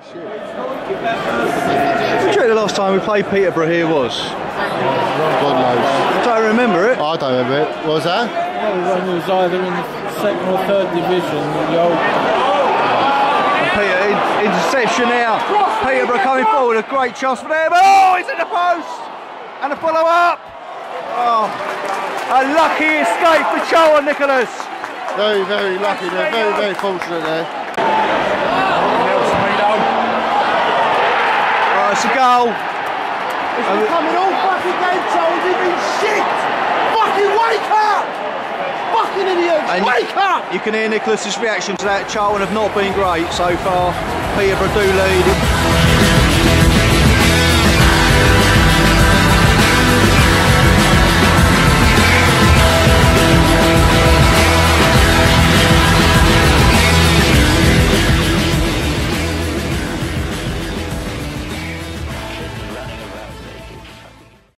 What do you think the last time we played Peterborough here was? God knows. I don't remember it. I don't remember it. What was that? Well, when it was either in the second or third division, the old Peter, in- interception now. Peterborough coming forward, a great chance for them. Oh, it's in the post! And a follow up! Oh, a lucky escape for Charlton, Nicholas. Very, very lucky. They're very, very fortunate there. It's a goal. It's coming all fucking game, Charlie. You've been shit. Fucking wake up! Fucking idiots! And you- wake up! You can hear Nicholas's reaction to that. Charlton have not been great so far. Peterborough do lead.